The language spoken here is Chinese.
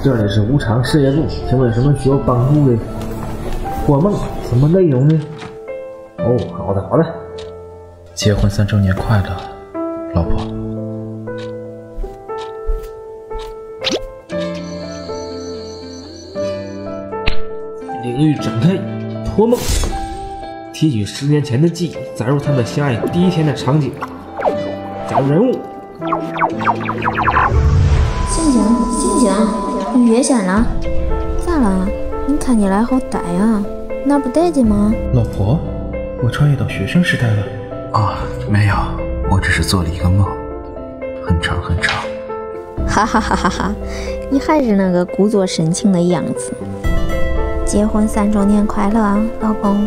这里是无常事业部，请问有什么需要帮助的？托梦什么内容呢？哦，好的好的。结婚三周年快乐，老婆。领域展开，托梦，提取十年前的记忆，载入他们相爱第一天的场景，载入人物。醒醒醒醒！越线了？咋了？你看起来好呆啊，哪不得劲吗？老婆，我穿越到学生时代了。啊，没有，我只是做了一个梦，很长很长。哈哈哈哈哈！你还是那个故作深情的样子。结婚三周年快乐啊，老公。